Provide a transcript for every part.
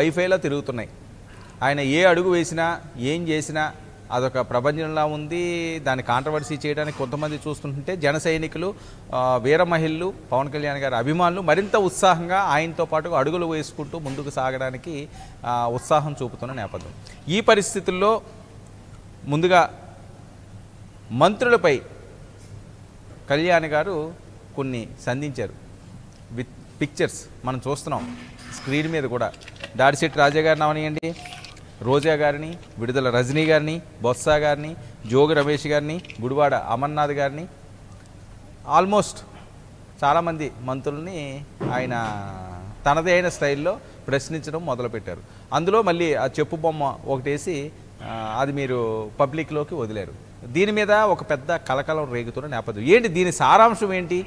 వైఫైలా తిరుగుతున్నాయి. ఆయన ఏ అడుగు వేసినా ఏం చేసినా అదొక ప్రపంచంలా ఉంది. దాన్ని కాంట్రవర్సీ చేయడానికి కొంతమంది చూస్తుంటే జన సైనికులు వీర మహిళలు పవన్ కళ్యాణ్ గారి అభిమానులు మరింత ఉత్సాహంగా ఆయనతో పాటు అడుగులు వేసుకుంటూ ముందుకు సాగడానికి ఉత్సాహం చూపుతున్న నేపథ్యం. ఈ పరిస్థితుల్లో ముందుగా మంత్రులపై కళ్యాణ్ గారు కొన్ని సంధించారు. విత్ పిక్చర్స్ మనం చూస్తున్నాం. స్క్రీన్ మీద కూడా దాడిశెట్టి రాజా గారిని అవనియండి రోజా గారిని విడుదల రజనీ గారిని బొత్స గారిని జోగి రమేష్ గారిని గుడివాడ అమర్నాథ్ గారిని ఆల్మోస్ట్ చాలామంది మంత్రుల్ని ఆయన తనదే అయిన స్టైల్లో ప్రశ్నించడం మొదలుపెట్టారు. అందులో మళ్ళీ ఆ చెప్పు బొమ్మ ఒకటేసి అది మీరు పబ్లిక్లోకి వదిలారు. దీని మీద ఒక పెద్ద కలకలం రేగుతున్న నేపథ్యం. ఏంటి దీని సారాంశం ఏంటి?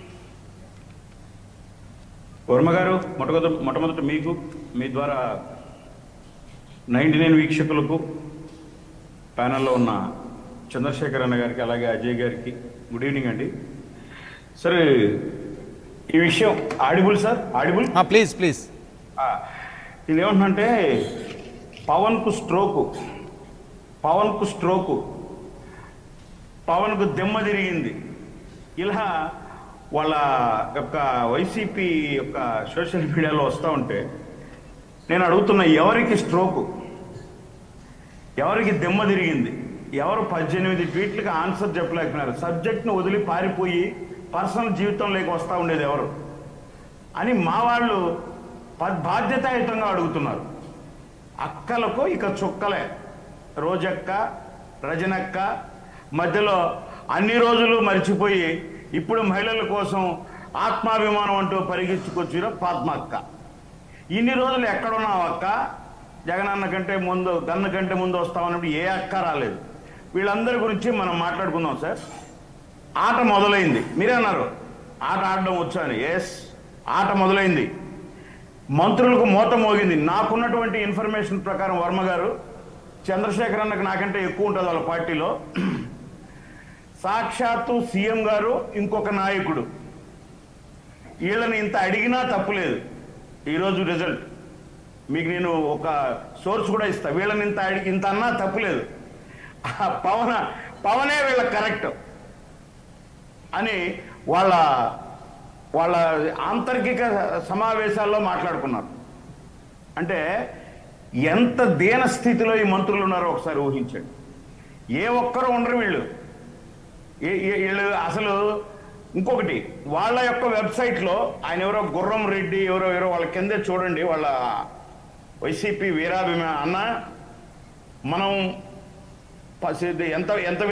వర్మ గారు మొట్టమొదటి మొట్టమొదటి మీకు మీ ద్వారా నైంటీ నైన్ వీక్షకులకు ప్యానల్లో ఉన్న చంద్రశేఖర్ అన్న గారికి అలాగే అజయ్ గారికి గుడ్ ఈవినింగ్ అండి. సార్ ఈ విషయం audible sir? Audible? Please please. ఇది ఏమంటుందంటే పవన్కు స్ట్రోకు పవన్కు స్ట్రోకు పవన్కు దెమ్మ తిరిగింది. ఇలా వాళ్ళ యొక్క వైసీపీ యొక్క సోషల్ మీడియాలో వస్తూ ఉంటే నేను అడుగుతున్న ఎవరికి స్ట్రోకు? ఎవరికి దెమ్మ తిరిగింది? ఎవరు పద్దెనిమిది ట్వీట్లకు ఆన్సర్ చెప్పలేకున్నారు సబ్జెక్ట్ను వదిలి పారిపోయి పర్సనల్ జీవితంలోకి వస్తూ ఉండేది ఎవరు? అని మా వాళ్ళు బాధ్యతాయుతంగా అడుగుతున్నారు. అక్కలకు ఇక చుక్కలే. రోజక్క రజనక్క మధ్యలో అన్ని రోజులు మర్చిపోయి ఇప్పుడు మహిళల కోసం ఆత్మాభిమానం అంటూ పరిగెత్తుకొచ్చిన పద్మక్క. ఇన్ని రోజులు ఎక్కడున్నావు అక్క? జగనన్న కంటే ముందు గన్న కంటే ముందు వస్తామన్నప్పుడు ఏ అక్క రాలేదు. వీళ్ళందరి గురించి మనం మాట్లాడుకుందాం సార్. ఆట మొదలైంది. మీరే అన్నారు ఆట ఆడడం వచ్చాను ఎస్ ఆట మొదలైంది. మంత్రులకు మూత మోగింది. నాకున్నటువంటి ఇన్ఫర్మేషన్ ప్రకారం వర్మ గారు చంద్రశేఖర్ అన్నకు నాకంటే ఎక్కువ ఉంటుంది వాళ్ళ పార్టీలో. సాక్షాత్తు సీఎం గారు ఇంకొక నాయకుడు. వీళ్ళని ఇంత అడిగినా తప్పులేదు ఈరోజు రిజల్ట్. మీకు నేను ఒక సోర్స్ కూడా ఇస్తా. వీళ్ళని ఇంత అడిగి ఇంత అన్నా తప్పులేదు పవన పవనే వీళ్ళ కరెక్ట్ అని వాళ్ళ వాళ్ళ ఆంతర్కిక సమావేశాల్లో మాట్లాడుకున్నారు. అంటే ఎంత దీన స్థితిలో ఈ మంత్రులు ఉన్నారో ఒకసారి ఊహించండి. ఏ ఒక్కరు ఉండరు వీళ్ళు. వీళ్ళు అసలు ఇంకొకటి వాళ్ళ యొక్క వెబ్సైట్లో ఆయన ఎవరో గుర్రం రెడ్డి ఎవరో ఎవరో వాళ్ళ కిందే చూడండి వాళ్ళ వైసీపీ వీరాభిమా అన్న మనం ఎంత ఎంత